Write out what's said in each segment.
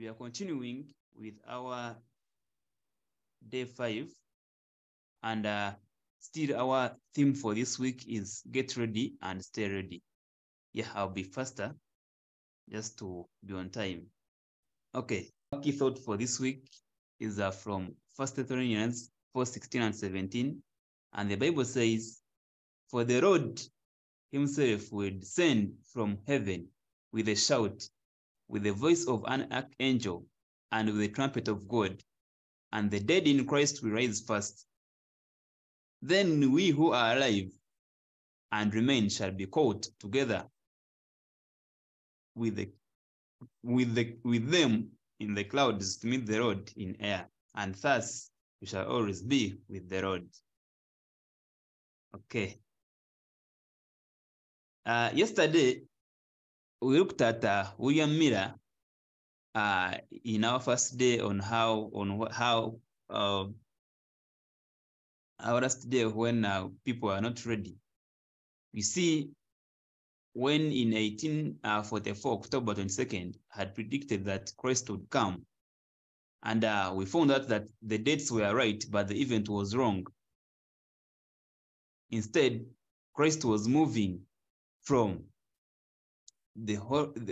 we are continuing with our day five, and uh, still our theme for this week is get ready and stay ready. Yeah, I'll be faster just to be on time. Okay, key thought for this week is uh, from First Thessalonians 4 16 and 17. And the Bible says, For the Lord himself will descend from heaven with a shout, with the voice of an archangel, and with the trumpet of God, and the dead in Christ will rise first. Then we who are alive and remain shall be caught together with the with the with them in the clouds to meet the Lord in air, and thus we shall always be with the Lord. Okay. Uh, yesterday we looked at uh, William Miller uh, in our first day on how on how uh, our last day when uh, people are not ready. We see when in 1844, October 22nd, had predicted that Christ would come. And uh, we found out that the dates were right, but the event was wrong. Instead, Christ was moving from the,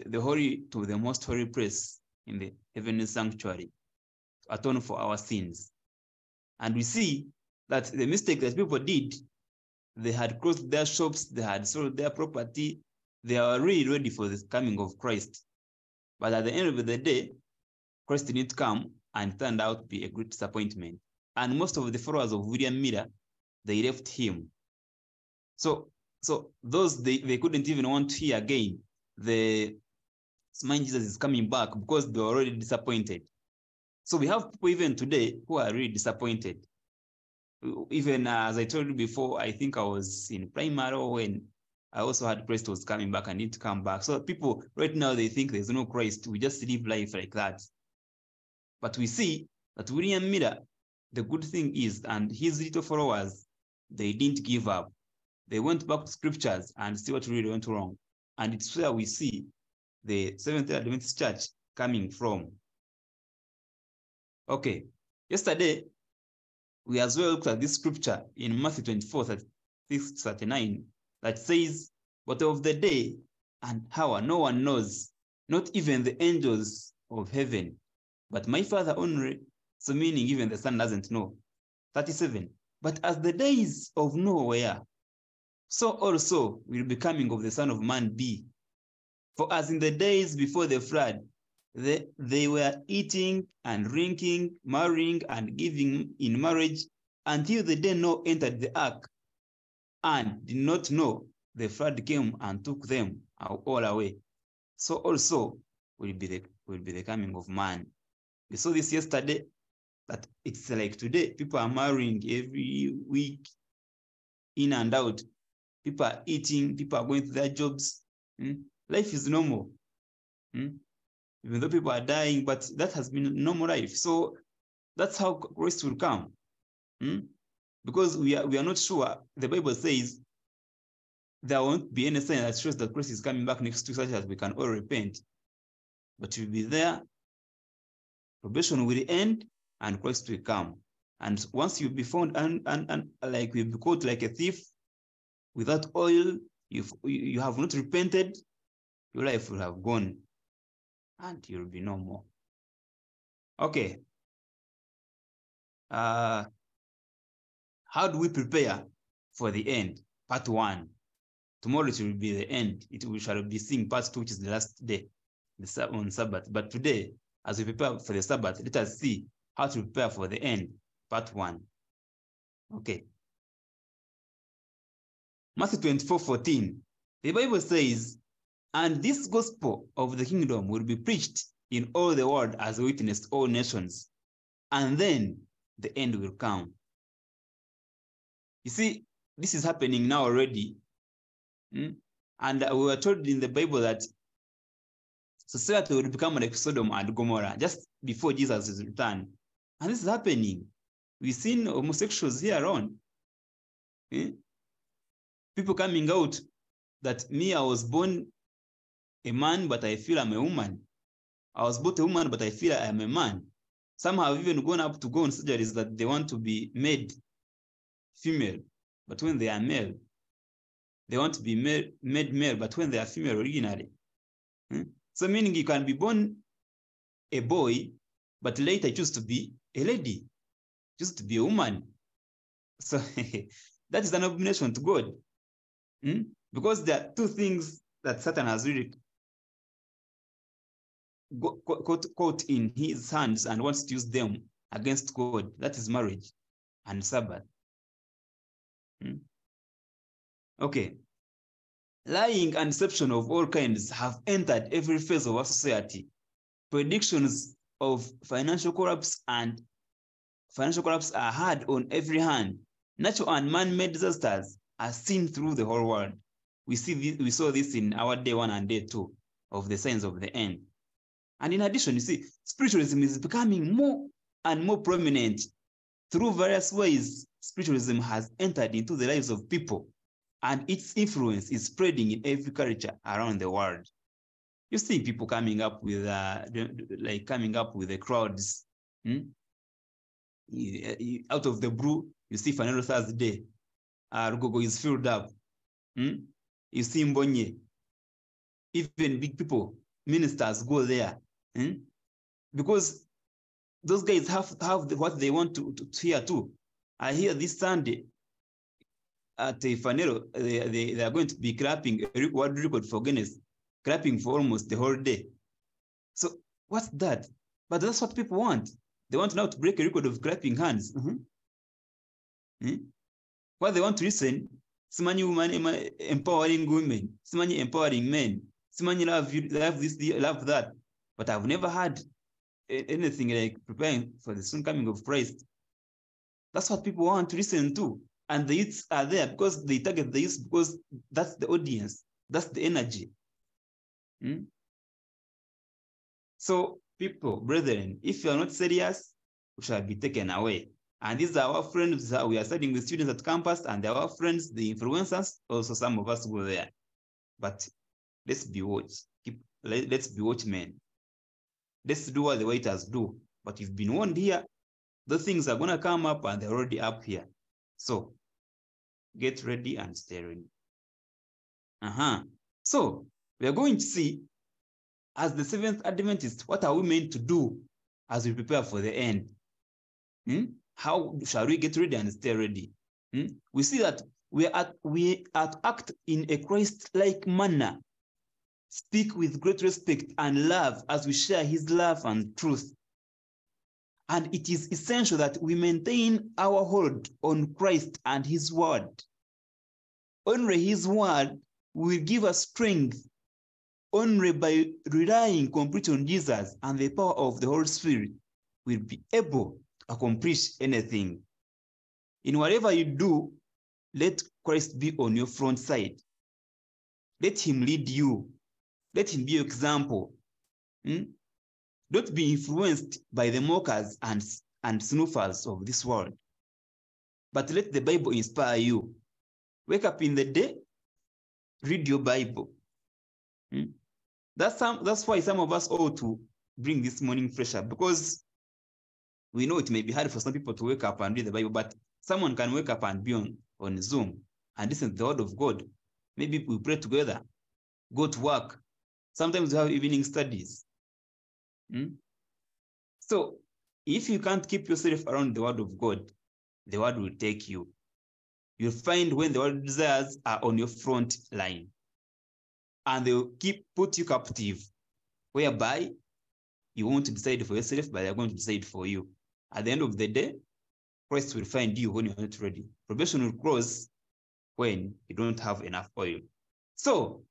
the, holy to the most holy place in the heavenly sanctuary to atone for our sins. And we see that the mistake that people did, they had closed their shops, they had sold their property, they are really ready for the coming of Christ. But at the end of the day, Christ didn't come and turned out to be a great disappointment. And most of the followers of William Miller, they left him. So, so those they, they couldn't even want to hear again the man Jesus is coming back because they're already disappointed. So we have people even today who are really disappointed. Even uh, as I told you before, I think I was in primary when I also had Christ was coming back and need to come back. So people right now they think there's no Christ. We just live life like that. But we see that William Miller, the good thing is, and his little followers, they didn't give up. They went back to scriptures and see what really went wrong. And it's where we see the Seventh-day Adventist Church coming from. Okay, yesterday we as well looked at this scripture in Matthew 24, 36, 39 that says, But of the day and hour no one knows, not even the angels of heaven, but my Father only. So, meaning even the Son doesn't know. 37. But as the days of Noah were, so also will be coming of the Son of Man be. For as in the days before the flood, they, they were eating and drinking, marrying and giving in marriage until the day Noah entered the ark and did not know the flood came and took them all away. So also will be the will be the coming of man. We saw this yesterday that it's like today people are marrying every week in and out. People are eating, people are going to their jobs. Hmm? Life is normal. Hmm? Even though people are dying, but that has been normal life. So that's how Christ will come. Hmm? because we are, we are not sure. The Bible says there won't be any sign that shows that Christ is coming back next week such that we can all repent. But we'll be there, probation will end, and Christ will come. And once you'll be found and, and, and like you'll be caught like a thief without oil, you've, you have not repented, your life will have gone and you'll be no more. Okay. Uh, how do we prepare for the end? Part one. Tomorrow it will be the end. It we shall be seeing part two, which is the last day, the on Sabbath. But today, as we prepare for the Sabbath, let us see how to prepare for the end. Part one. Okay. Matthew 24, 14. The Bible says, and this gospel of the kingdom will be preached in all the world as a witness to all nations, and then the end will come. You see, this is happening now already. Hmm? And we were told in the Bible that society will become like Sodom and Gomorrah just before Jesus' is return. And this is happening. We've seen homosexuals here on. Eh? People coming out that me, I was born a man, but I feel I'm a woman. I was both a woman, but I feel I am a man. Some have even gone up to go on surgeries that they want to be made female, but when they are male, they want to be made, made male, but when they are female originally. Hmm? So meaning you can be born a boy, but later choose to be a lady, choose to be a woman. So that is an abomination to God. Hmm? Because there are two things that Satan has really caught, caught in his hands and wants to use them against God. That is marriage and Sabbath. Hmm? Okay. Lying and deception of all kinds have entered every phase of our society. Predictions of financial collapse and financial collapse are heard on every hand. Natural and man-made disasters are seen through the whole world. We see this, we saw this in our day one and day two of the signs of the end. And in addition, you see, spiritualism is becoming more and more prominent through various ways. Spiritualism has entered into the lives of people, and its influence is spreading in every culture around the world. You see people coming up with, uh, like coming up with the crowds. Hmm? Out of the blue, you see Final Thursday, uh, Lugogo is filled up. Hmm? You see Mbonye, even big people, ministers go there. Hmm? Because those guys have, have what they want to, to, to hear too. I hear this Sunday at Phaneroo, they, they, they are going to be clapping a world record for Guinness, clapping for almost the whole day. So what's that? But that's what people want. They want now to break a record of clapping hands. Mm -hmm. hmm? What they want to listen, Simani woman empowering women, Simani empowering men, Simani love you, love this, love that. But I've never had anything like preparing for the soon coming of Christ. That's what people want to listen to. And the youths are there because they target the because that's the audience, that's the energy. Hmm? So, people, brethren, if you are not serious, we shall be taken away. And these are our friends that we are studying with students at campus, and our friends, the influencers. Also, some of us go there. But let's be watch. Keep, let, let's be watchmen. Let's do what the waiters do. But you've been warned here, the things are going to come up and they're already up here. So get ready and stay ready. Uh-huh. So we are going to see, as the Seventh Adventists, what are we meant to do as we prepare for the end? Hmm? How shall we get ready and stay ready? Hmm? We see that we are, we are act in a Christ-like manner, speak with great respect and love as we share his love and truth. And it is essential that we maintain our hold on Christ and his word. Only his word will give us strength only by relying completely on Jesus and the power of the Holy Spirit will be able accomplish anything. In whatever you do, let Christ be on your front side. Let him lead you. Let him be your example. Hmm? Don't be influenced by the mockers and, and snuffers of this world. But let the Bible inspire you. Wake up in the day, read your Bible. Hmm? That's, some, that's why some of us ought to bring this morning fresher because we know it may be hard for some people to wake up and read the Bible, but someone can wake up and be on, on Zoom and listen to the word of God. Maybe we pray together, go to work. Sometimes we have evening studies. Hmm? So if you can't keep yourself around the word of God, the word will take you. You'll find when the word desires are on your front line and they'll keep put you captive, whereby you won't decide for yourself, but they're going to decide for you. At the end of the day, Christ will find you when you're not ready. Probation will close when you don't have enough oil. So,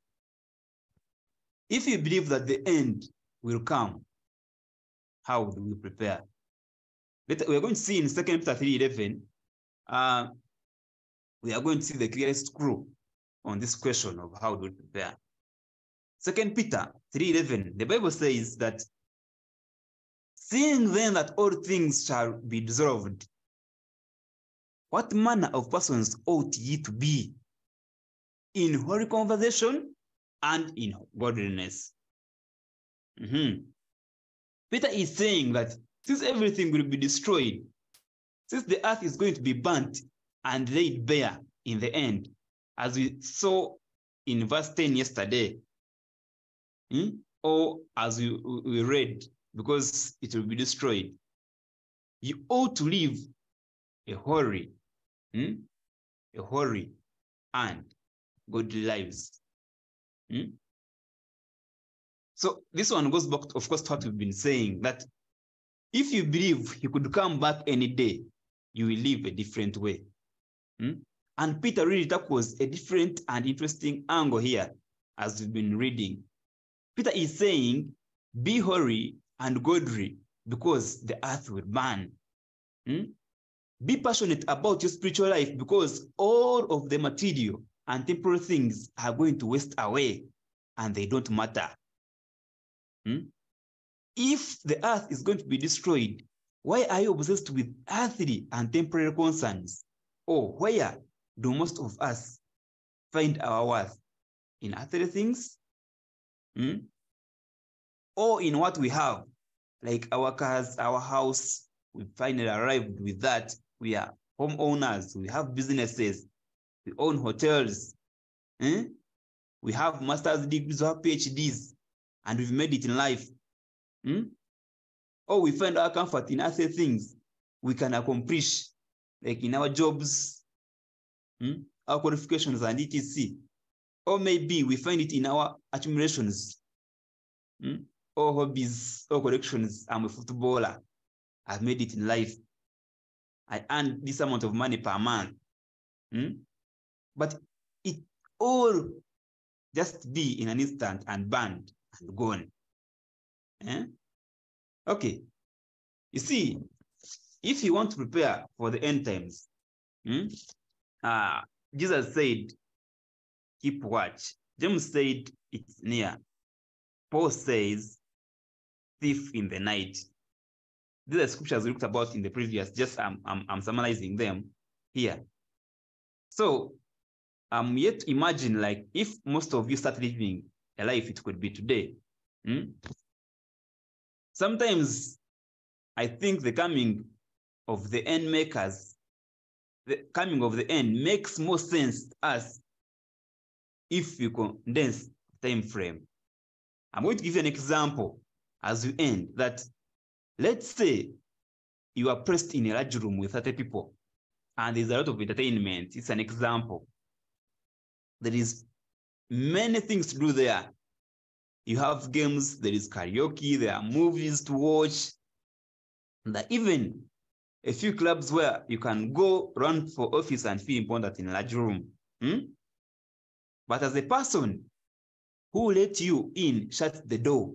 if you believe that the end will come, how do we prepare? We're going to see in 2 Peter 3.11, uh, we are going to see the clearest clue on this question of how do we prepare. 2 Peter 3.11, the Bible says that, seeing then that all things shall be dissolved, what manner of persons ought ye to be in holy conversation and in godliness? Mm -hmm. Peter is saying that since everything will be destroyed, since the earth is going to be burnt and laid bare in the end, as we saw in verse 10 yesterday, hmm, or as we, we read, because it will be destroyed, you ought to live a holy, hmm, a holy and godly lives. Hmm? So this one goes back, to, of course, to what we've been saying that if you believe he could come back any day, you will live a different way. Hmm? And Peter really tackles a different and interesting angle here as we've been reading. Peter is saying, be holy and godly because the earth will burn. Hmm? Be passionate about your spiritual life because all of the material and temporal things are going to waste away and they don't matter. Hmm? If the earth is going to be destroyed, why are you obsessed with earthly and temporary concerns? Or where do most of us find our worth? In earthly things? Hmm? Or in what we have, like our cars, our house, we finally arrived with that. We are homeowners, we have businesses, we own hotels, eh? we have master's degrees, have PhDs, and we've made it in life. Hmm? Or we find our comfort in other things we can accomplish, like in our jobs, hmm? our qualifications and etc. Or maybe we find it in our accumulations, hmm? Or hobbies, all collections. I'm a footballer. I've made it in life. I earn this amount of money per month. Hmm? But it all just be in an instant and burned and gone. Eh? Okay. You see, if you want to prepare for the end times, hmm, uh, Jesus said, keep watch. James said, it's near. Paul says, thief in the night. These are scriptures we looked about in the previous, just I'm, I'm, I'm summarizing them here. So I'm yet imagine like if most of you start living a life it could be today. Hmm? Sometimes I think the coming of the end makers, the coming of the end makes more sense to us if you condense time frame. I'm going to give you an example as we end that let's say you are pressed in a large room with 30 people and there's a lot of entertainment. It's an example. There is many things to do there. You have games, there is karaoke, there are movies to watch. There are even a few clubs where you can go run for office and feel important in a large room. Hmm? But as a person who let you in, shut the door,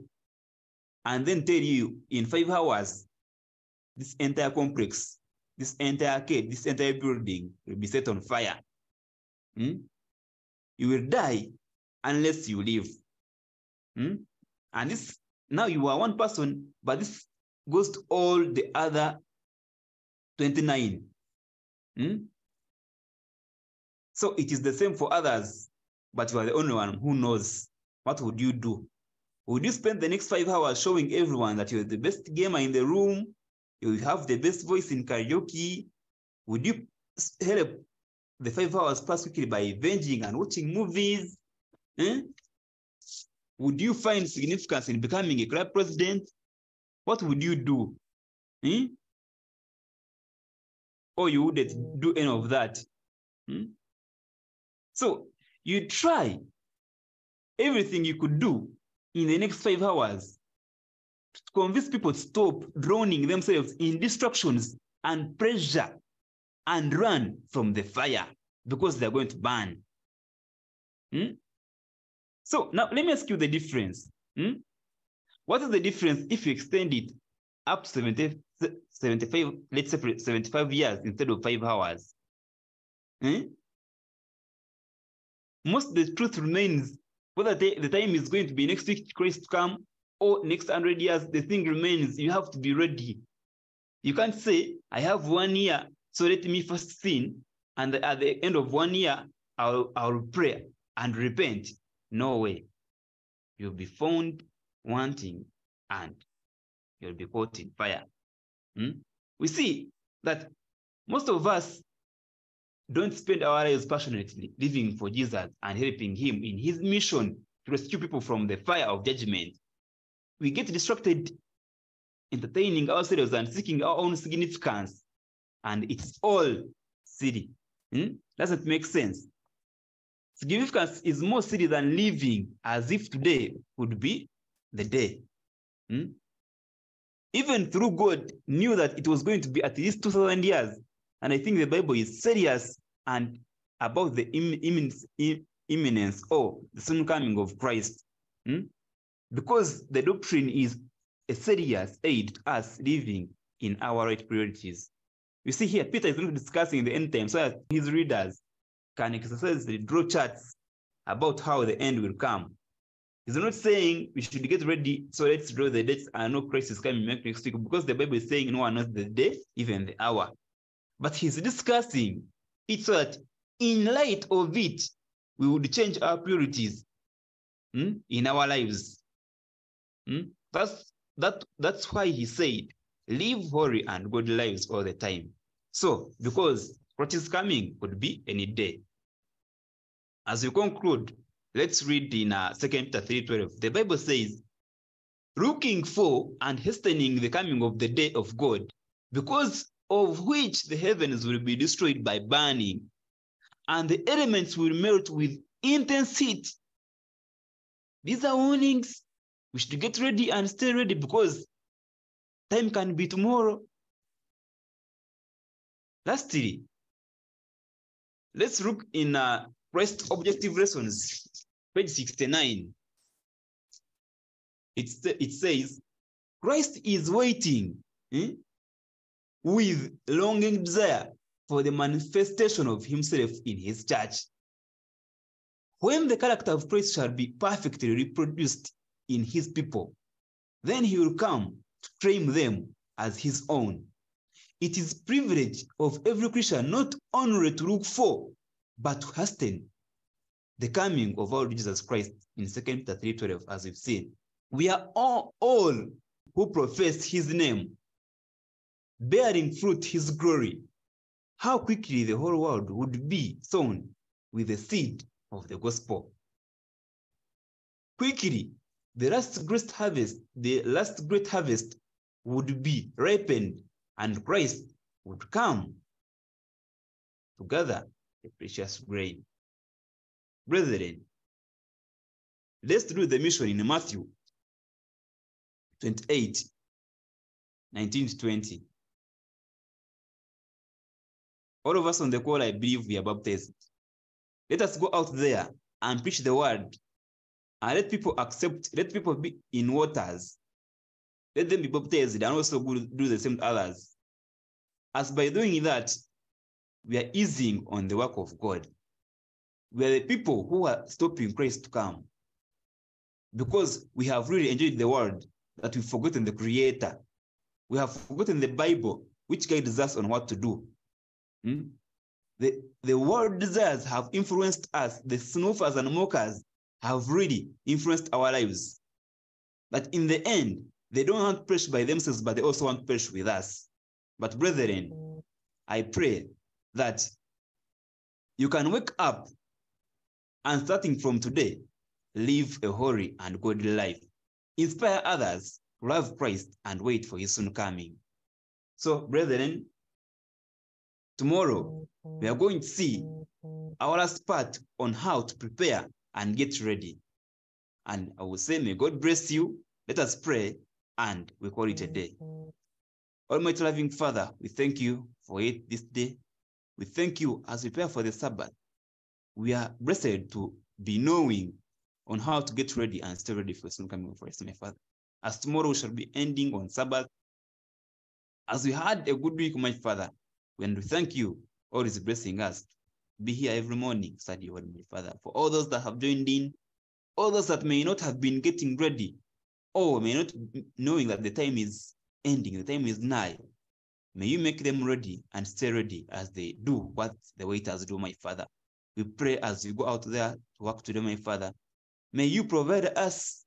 and then tell you in five hours, this entire complex, this entire cave, this entire building will be set on fire. Hmm? You will die unless you leave. Hmm? And this now you are one person, but this goes to all the other 29. Hmm? So it is the same for others, but you are the only one who knows. What would you do? Would you spend the next five hours showing everyone that you're the best gamer in the room? You have the best voice in karaoke? Would you help the five hours pass quickly by avenging and watching movies? Eh? Would you find significance in becoming a club president? What would you do? Eh? Or you wouldn't do any of that. Hmm? So you try everything you could do in the next five hours to convince people to stop drowning themselves in distractions and pressure and run from the fire because they're going to burn. Hmm? So now let me ask you the difference. Hmm? What is the difference if you extend it up to 70, 75, let's say 75 years instead of five hours? Hmm? Most the truth remains whether the, the time is going to be next week Christ come or next 100 years, the thing remains. You have to be ready. You can't say, I have one year, so let me first sin, and at the end of one year, I'll, I'll pray and repent. No way. You'll be found wanting and you'll be caught in fire. Hmm? We see that most of us don't spend our lives passionately living for Jesus and helping him in his mission to rescue people from the fire of judgment. We get distracted entertaining ourselves and seeking our own significance, and it's all silly. Hmm? Doesn't make sense. Significance is more silly than living as if today would be the day. Hmm? Even through God knew that it was going to be at least 2,000 years. And I think the Bible is serious and about the imminence, imminence or the soon coming of Christ. Hmm? Because the doctrine is a serious aid to us living in our right priorities. You see here, Peter is not discussing the end time so that his readers can exercise the draw charts about how the end will come. He's not saying we should get ready, so let's draw the dates and know Christ is coming next week because the Bible is saying no one knows the day, even the hour. But he's discussing it so that in light of it, we would change our priorities hmm, in our lives. Hmm? That's, that, that's why he said, live holy and good lives all the time. So, because what is coming could be any day. As we conclude, let's read in uh, 2 Peter 3.12. The Bible says, looking for and hastening the coming of the day of God, because of which the heavens will be destroyed by burning, and the elements will melt with intense heat. These are warnings. We should get ready and stay ready because time can be tomorrow. Lastly, let's look in uh, Christ Object Lessons, page 69. It's, it says, Christ is waiting eh, with longing desire for the manifestation of himself in his church. When the character of Christ shall be perfectly reproduced in his people, then he will come to claim them as his own. It is privilege of every Christian not only to look for, but to hasten the coming of our Jesus Christ in 2 Peter 3.12, as we've seen. We are all, all who profess his name, bearing fruit his glory. How quickly the whole world would be sown with the seed of the gospel. Quickly, the last great harvest, the last great harvest would be ripened and Christ would come to gather the precious grain. Brethren, let's do the mission in Matthew 28, 19 to 20. All of us on the call, I believe we are baptized. Let us go out there and preach the word and let people accept, let people be in waters. Let them be baptized and also do the same to others. As by doing that, we are easing on the work of God. We are the people who are stopping Christ to come. Because we have really enjoyed the world that we've forgotten the Creator. We have forgotten the Bible, which guides us on what to do. Hmm? The, the world desires have influenced us. The snuffers and mockers have really influenced our lives. But in the end, they don't want perish by themselves, but they also want to perish with us. But brethren, I pray that you can wake up and starting from today, live a holy and godly life. Inspire others love Christ and wait for his soon coming. So, brethren, tomorrow we are going to see our last part on how to prepare and get ready. And I will say, may God bless you. Let us pray and we call it a day. Almighty loving Father, we thank you for it this day. We thank you as we prepare for the Sabbath. We are blessed to be knowing on how to get ready and stay ready for the soon coming of our my Father. As tomorrow shall be ending on Sabbath. As we had a good week, my Father, we thank you, always blessing us. Be here every morning, study your word, my Father. For all those that have joined in, all those that may not have been getting ready, or may not knowing that the time is ending, the time is nigh. May you make them ready and stay ready as they do what the waiters do, my Father. We pray as we go out there to work today, my Father. May you provide us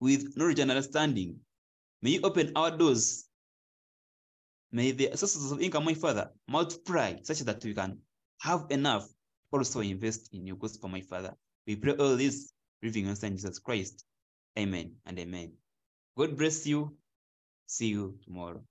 with knowledge and understanding. May you open our doors. May the sources of income, my Father, multiply such that we can have enough also invest in your gospel, my Father. We pray all this, believing in Son Jesus Christ. Amen and amen. God bless you. See you tomorrow.